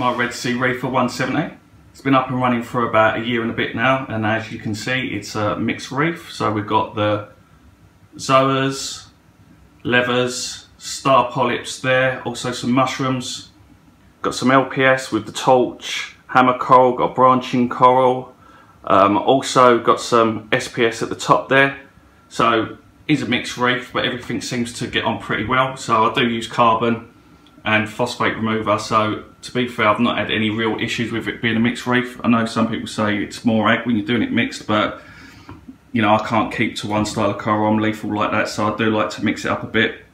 Red Sea Reefer 170. It's been up and running for about a year and a bit now and as you can see it's a mixed reef so we've got the zoas, leathers, star polyps there, also some mushrooms. Got some LPS with the torch, hammer coral, got branching coral. Um, also got some SPS at the top there. So is a mixed reef but everything seems to get on pretty well. So I do use carbon and phosphate remover. So to be fair, I've not had any real issues with it being a mixed reef. I know some people say it's more egg when you're doing it mixed, but you know, I can't keep to one style of coral. I'm lethal like that, so I do like to mix it up a bit.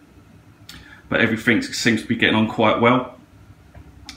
But everything seems to be getting on quite well.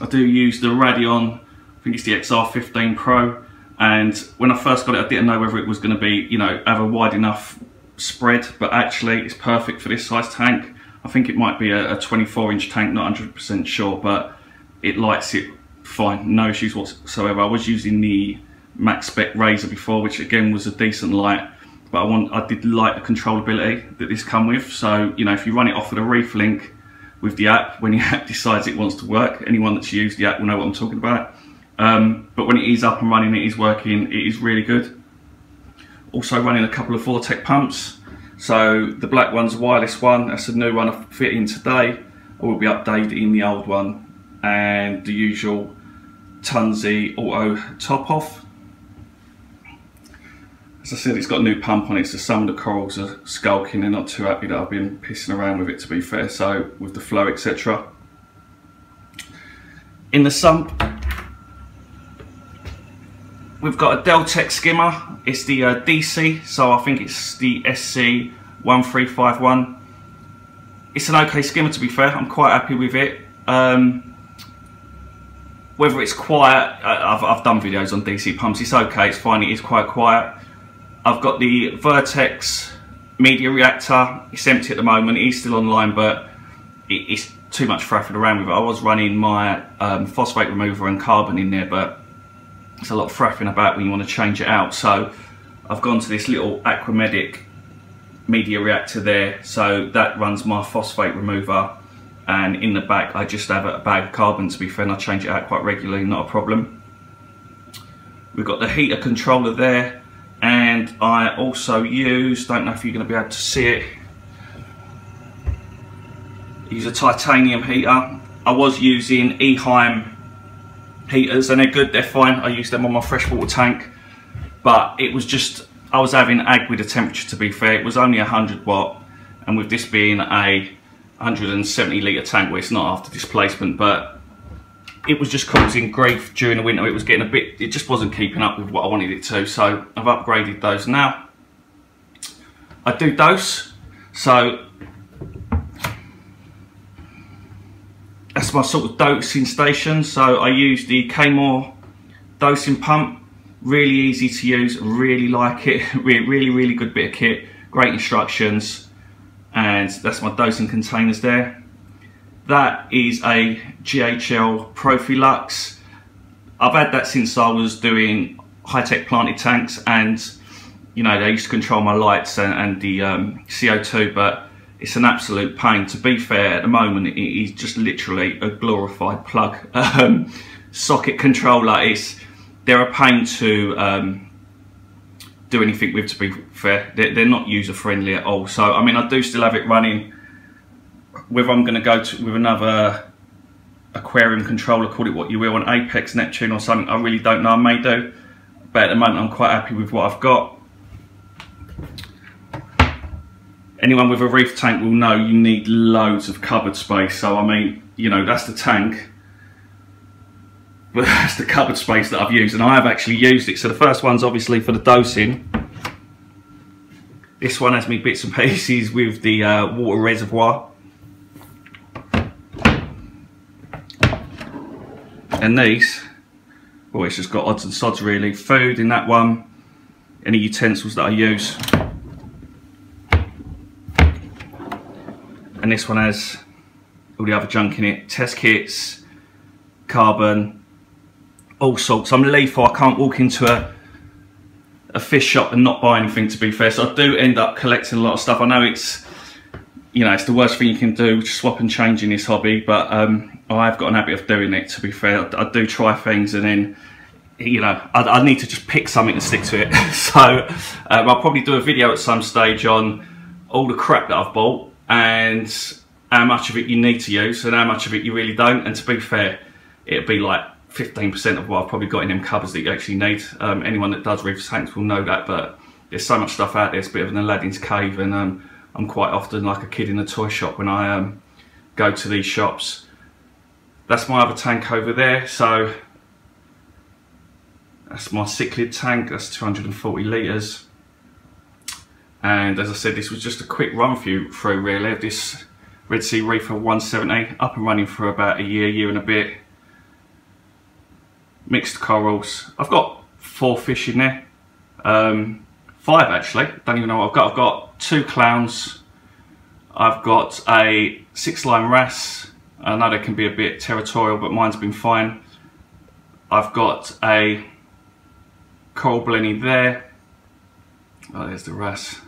I do use the Radion, I think it's the XR15 Pro, and when I first got it, I didn't know whether it was going to be, you know, have a wide enough spread, but actually it's perfect for this size tank. I think it might be a, a 24 inch tank, not 100% sure, but it lights it fine, no issues whatsoever. I was using the Maxspect Razor before, which again was a decent light, but I want I did like the controllability that this come with. So, you know, if you run it off of the Reef Link with the app, when the app decides it wants to work, anyone that's used the app will know what I'm talking about. Um, but when it is up and running, it is working, it is really good. Also running a couple of VorTech pumps. So the black one's wireless one, that's a new one I fit in today. I will be updating the old one and the usual Tunze auto top off. As I said, it's got a new pump on it, so some of the corals are skulking. They're not too happy that I've been pissing around with it, to be fair. So with the flow, etc. In the sump, we've got a Deltec skimmer. It's the uh, DC, so I think it's the SC1351. It's an okay skimmer, to be fair. I'm quite happy with it. Um, whether it's quiet, I've, I've done videos on DC pumps, it's okay, it's fine, it is quite quiet. I've got the Vertex media reactor, it's empty at the moment, it is still online, but it, it's too much faffing around with it. I was running my um, phosphate remover and carbon in there, but it's a lot of fraffing about when you want to change it out. So I've gone to this little Aquamedic media reactor there. So that runs my phosphate remover and in the back I just have a bag of carbon to be fair and I change it out quite regularly, not a problem. We've got the heater controller there and I also use, don't know if you're going to be able to see it, use a titanium heater. I was using Eheim heaters and they're good, they're fine. I use them on my freshwater tank but it was just, I was having ag with the temperature to be fair. It was only 100 watt and with this being a 170 litre tank, where it's not after displacement, but it was just causing grief during the winter. It was getting a bit, it just wasn't keeping up with what I wanted it to. So I've upgraded those now. I do dose, so my sort of dosing station. So I use the Kamoer dosing pump, really easy to use, really like it, really, really good bit of kit, great instructions and that's my dosing containers there. That is a GHL Profilux. I've had that since I was doing high-tech planted tanks and you know they used to control my lights and, and the um, CO2 but it's an absolute pain. To be fair, at the moment it is just literally a glorified plug um, socket controller. It's, they're a pain to um, do anything with, to be fair. They're, they're not user friendly at all. So, I mean, I do still have it running. Whether I'm going to go with another aquarium controller, call it what you will, an Apex Neptune or something, I really don't know. I may do. But at the moment, I'm quite happy with what I've got. Anyone with a reef tank will know you need loads of cupboard space. So, I mean, you know, that's the tank but that's the cupboard space that I've used and I have actually used it. So the first one's obviously for the dosing. This one has me bits and pieces with the uh, water reservoir. And these, well it's just got odds and sods really. Food in that one, any utensils that I use. And this one has all the other junk in it, test kits, carbon, all sorts. I'm lethal, I can't walk into a, a fish shop and not buy anything to be fair. So I do end up collecting a lot of stuff. I know it's you know, it's the worst thing you can do, swap and change in this hobby, but um, I've got an habit of doing it, to be fair. I do try things and then, you know, I, I need to just pick something and stick to it. so um, I'll probably do a video at some stage on all the crap that I've bought and how much of it you need to use and how much of it you really don't. And to be fair, it'd be like 15% of what I've probably got in them cupboards that you actually need. Um, anyone that does reef tanks will know that, but there's so much stuff out there, it's a bit of an Aladdin's cave and um, I'm quite often like a kid in a toy shop when I um, go to these shops. That's my other tank over there, so that's my cichlid tank, that's 240 litres. And as I said, this was just a quick run through, really. Of this Red Sea Reefer 170, up and running for about a year, year and a bit. Mixed corals. I've got four fish in there. Um, five actually, don't even know what I've got. I've got two clowns. I've got a six line wrasse. I know they can be a bit territorial, but mine's been fine. I've got a coral blenny there. Oh, there's the wrasse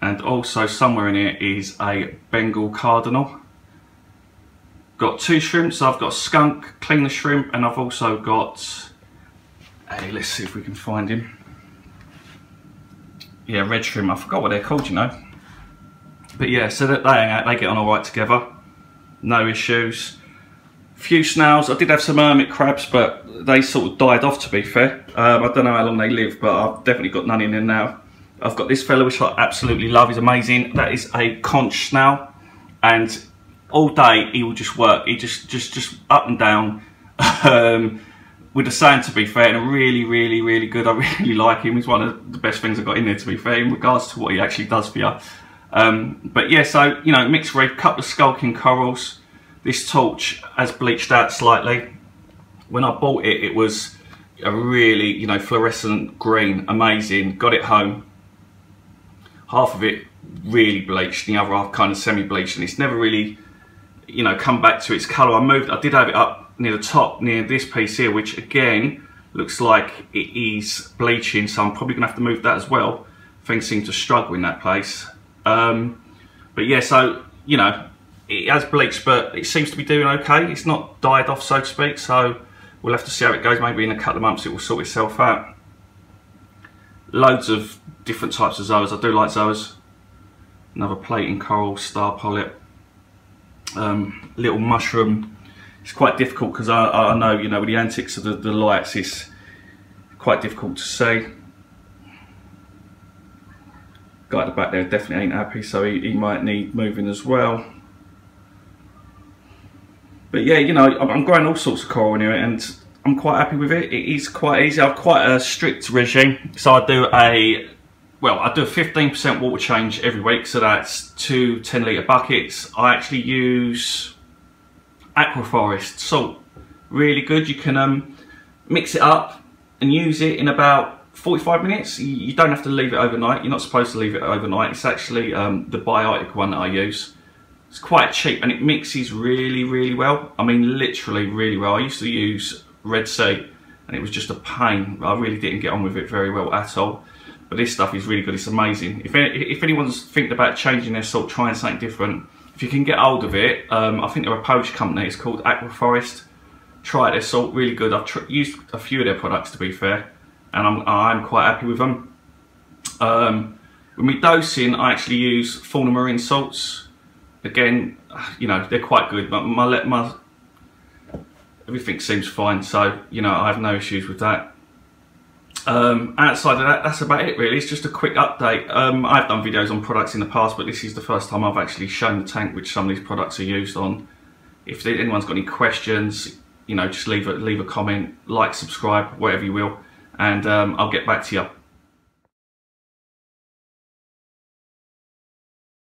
and also somewhere in here is a Banggai Cardinal. Got two shrimps, I've got skunk, cleaner shrimp, and I've also got, hey, let's see if we can find him. Yeah, red shrimp, I forgot what they're called, you know. But yeah, so that they hang out, they get on all right together. No issues. Few snails, I did have some hermit crabs, but they sort of died off to be fair. Um, I don't know how long they live, but I've definitely got none in there now. I've got this fella which I absolutely love, he's amazing. That is a conch snail and all day he will just work. He just, just, just up and down um, with the sand to be fair and really, really, really good. I really like him. He's one of the best things I've got in there to be fair in regards to what he actually does for you. Um, but yeah, so, you know, mixed reef, couple of skulking corals. This torch has bleached out slightly. When I bought it, it was a really, you know, fluorescent green, amazing. Got it home, half of it really bleached, and the other half kind of semi-bleached, and it's never really, you know, come back to its colour. I moved, I did have it up near the top, near this piece here, which again, looks like it is bleaching, so I'm probably gonna have to move that as well. Things seem to struggle in that place. Um, but yeah, so, you know, it has bleached, but it seems to be doing okay. It's not died off, so to speak, so we'll have to see how it goes. Maybe in a couple of months it will sort itself out. Loads of different types of zoas. I do like zoas. Another plate plating coral, star polyp, um, little mushroom. It's quite difficult because I, I, know, you know, with the antics of the, the lights, it's quite difficult to see. Guy at the back there definitely ain't happy, so he, he might need moving as well. But yeah, you know, I'm growing all sorts of coral in here, and I'm quite happy with it. It is quite easy. I've quite a strict regime. So I do a well, I do a 15% water change every week, so that's two 10 litre buckets. I actually use Aquaforest salt. Really good. You can um, mix it up and use it in about 45 minutes. You don't have to leave it overnight. You're not supposed to leave it overnight. It's actually um, the biotic one that I use. It's quite cheap and it mixes really, really well. I mean, literally really well. I used to use Red Sea and it was just a pain. I really didn't get on with it very well at all. But this stuff is really good, it's amazing. If, if anyone's thinking about changing their salt, trying something different, if you can get hold of it, um, I think they're a Polish company, it's called Aquaforest. Try it, their salt, really good. I've used a few of their products to be fair, and I'm, I'm quite happy with them. Um, with me dosing, I actually use Fauna Marin salts. Again, you know, they're quite good, but my, let my everything seems fine, so, you know, I have no issues with that. Um, outside of that, that's about it really. It's just a quick update. Um, I've done videos on products in the past, but this is the first time I've actually shown the tank which some of these products are used on. If anyone's got any questions, you know, just leave a, leave a comment, like, subscribe, whatever you will, and um, I'll get back to you.